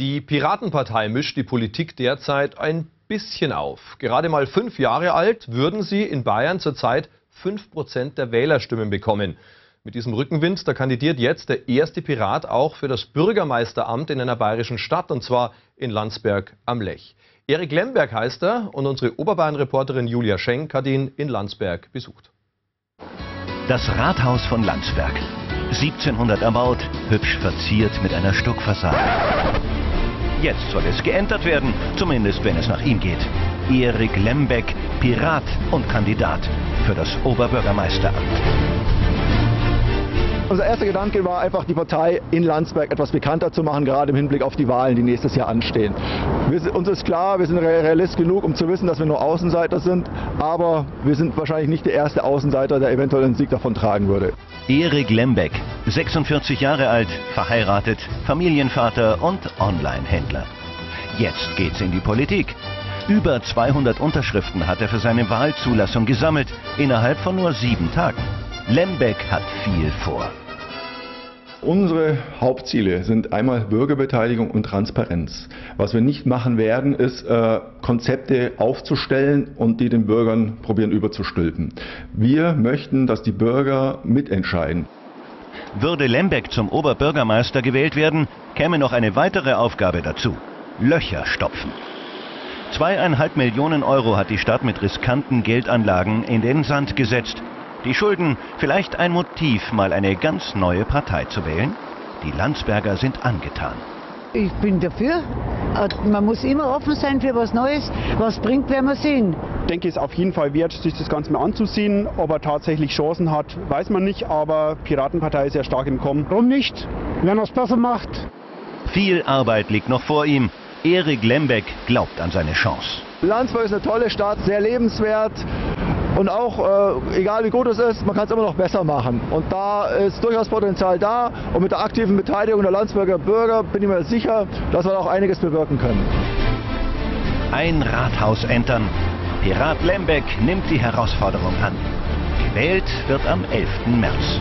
Die Piratenpartei mischt die Politik derzeit ein bisschen auf. Gerade mal fünf Jahre alt würden sie in Bayern zurzeit fünf Prozent der Wählerstimmen bekommen. Mit diesem Rückenwind, da kandidiert jetzt der erste Pirat auch für das Bürgermeisteramt in einer bayerischen Stadt, und zwar in Landsberg am Lech. Erik Lemberg heißt er und unsere Oberbayern-Reporterin Julia Schenk hat ihn in Landsberg besucht. Das Rathaus von Landsberg. 1700 erbaut, hübsch verziert mit einer Stuckfassade. Jetzt soll es geändert werden, zumindest wenn es nach ihm geht. Erik Lembeck, Pirat und Kandidat für das Oberbürgermeisteramt. Unser erster Gedanke war einfach, die Partei in Landsberg etwas bekannter zu machen, gerade im Hinblick auf die Wahlen, die nächstes Jahr anstehen. Wir, uns ist klar, wir sind realist genug, um zu wissen, dass wir nur Außenseiter sind, aber wir sind wahrscheinlich nicht der erste Außenseiter, der eventuell einen Sieg davon tragen würde. Erik Lembeck, 46 Jahre alt, verheiratet, Familienvater und Online-Händler. Jetzt geht's in die Politik. Über 200 Unterschriften hat er für seine Wahlzulassung gesammelt, innerhalb von nur sieben Tagen. Lembeck hat viel vor. Unsere Hauptziele sind einmal Bürgerbeteiligung und Transparenz. Was wir nicht machen werden, ist äh, Konzepte aufzustellen und die den Bürgern probieren überzustülpen. Wir möchten, dass die Bürger mitentscheiden. Würde Lembeck zum Oberbürgermeister gewählt werden, käme noch eine weitere Aufgabe dazu. Löcher stopfen. Zweieinhalb Millionen Euro hat die Stadt mit riskanten Geldanlagen in den Sand gesetzt die Schulden, vielleicht ein Motiv, mal eine ganz neue Partei zu wählen? Die Landsberger sind angetan. Ich bin dafür. Man muss immer offen sein für was Neues. Was bringt, werden wir sehen. Ich denke, es ist auf jeden Fall wert, sich das Ganze mal anzusehen. Ob er tatsächlich Chancen hat, weiß man nicht. Aber Piratenpartei ist sehr stark im Kommen. Warum nicht? Wenn er es besser macht. Viel Arbeit liegt noch vor ihm. Erik Lembeck glaubt an seine Chance. Landsberg ist eine tolle Stadt, sehr lebenswert. Und auch, äh, egal wie gut es ist, man kann es immer noch besser machen. Und da ist durchaus Potenzial da. Und mit der aktiven Beteiligung der Landsberger Bürger bin ich mir sicher, dass wir auch einiges bewirken können. Ein Rathaus entern. Pirat Lembeck nimmt die Herausforderung an. Gewählt wird am 11. März.